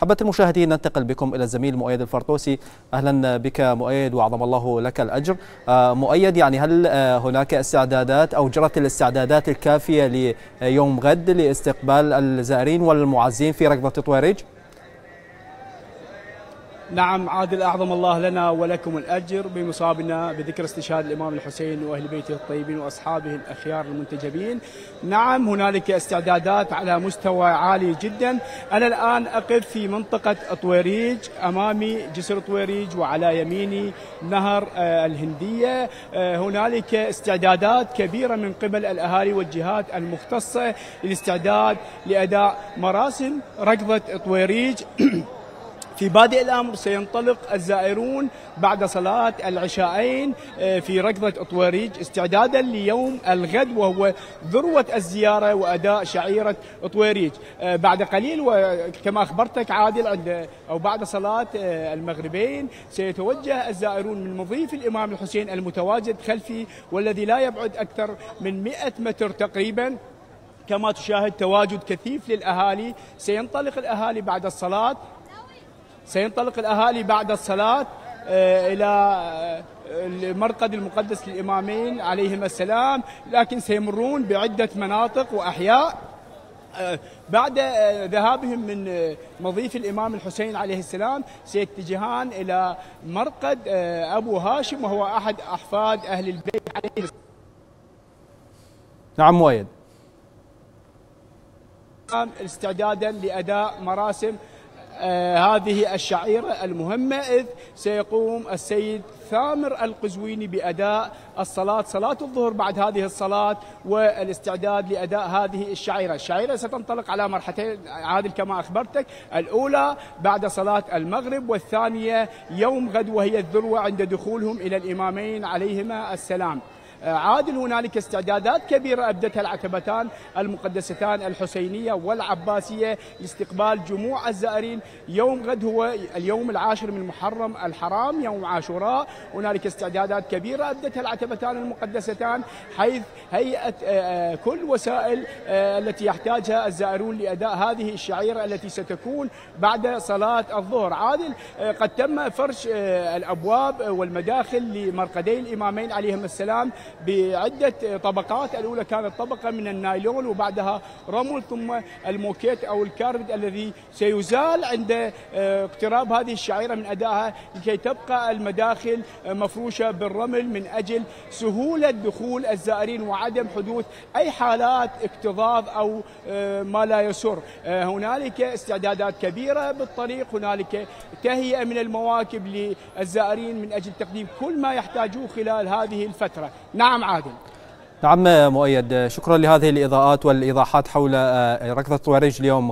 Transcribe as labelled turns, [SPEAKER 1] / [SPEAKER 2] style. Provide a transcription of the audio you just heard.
[SPEAKER 1] حبة المشاهدين ننتقل بكم إلى الزميل مؤيد الفرطوسي أهلا بك مؤيد وأعظم الله لك الأجر مؤيد يعني هل هناك استعدادات أو جرت الاستعدادات الكافية ليوم غد لاستقبال الزائرين والمعزين في ركضة طويريج؟
[SPEAKER 2] نعم عادل أعظم الله لنا ولكم الأجر بمصابنا بذكر استشهاد الإمام الحسين وأهل بيته الطيبين وأصحابه الأخيار المنتجبين. نعم هنالك استعدادات على مستوى عالي جدا. أنا الآن أقف في منطقة طويريج أمامي جسر طويريج وعلى يميني نهر الهندية. هنالك استعدادات كبيرة من قبل الأهالي والجهات المختصة للاستعداد لأداء مراسم ركضة طويريج. في بادئ الأمر سينطلق الزائرون بعد صلاة العشاءين في ركضة طويريج استعدادا ليوم الغد وهو ذروة الزيارة وأداء شعيرة طويريج بعد قليل وكما أخبرتك عادل عند أو بعد صلاة المغربين سيتوجه الزائرون من مضيف الإمام الحسين المتواجد خلفي والذي لا يبعد أكثر من 100 متر تقريبا. كما تشاهد تواجد كثيف للأهالي. سينطلق الأهالي بعد الصلاة سينطلق الأهالي بعد الصلاة إلى المرقد المقدس للإمامين عليهما السلام لكن سيمرون بعدة مناطق وأحياء. بعد ذهابهم من مضيف الإمام الحسين عليه السلام سيتجهان إلى مرقد أبو هاشم وهو أحد أحفاد أهل البيت عليه السلام.
[SPEAKER 1] نعم مؤيد.
[SPEAKER 2] استعدادا لأداء مراسم آه هذه الشعيرة المهمة إذ سيقوم السيد ثامر القزويني بأداء الصلاة صلاة الظهر بعد هذه الصلاة والاستعداد لأداء هذه الشعيرة. الشعيرة ستنطلق على مرحلتين عادل كما أخبرتك الأولى بعد صلاة المغرب والثانية يوم غد وهي الذروة عند دخولهم إلى الإمامين عليهما السلام. عادل هنالك استعدادات كبيرة. أبدتها العتبتان المقدستان الحسينية والعباسية لاستقبال جموع الزائرين. يوم غد هو اليوم العاشر من محرم الحرام يوم عاشوراء. هنالك استعدادات كبيرة. أبدتها العتبتان المقدستان حيث هيئة كل وسائل التي يحتاجها الزائرون لأداء هذه الشعيرة التي ستكون بعد صلاة الظهر. عادل قد تم فرش الأبواب والمداخل لمرقدي الإمامين عليهم السلام. بعدة طبقات. الأولى كانت طبقة من النايلون وبعدها رمل ثم الموكيت أو الكاربت الذي سيزال عند اقتراب هذه الشعيرة من أدائها لكي تبقى المداخل مفروشة بالرمل من أجل سهولة دخول الزائرين وعدم حدوث أي حالات اكتظاظ أو ما لا يسر. هنالك استعدادات كبيرة بالطريق. هنالك تهيئة من المواكب للزائرين من أجل تقديم كل ما يحتاجوه خلال هذه الفترة. نعم عادل.
[SPEAKER 1] نعم مؤيد. شكرا لهذه الإضاءات والإيضاحات حول ركضة طواريج اليوم.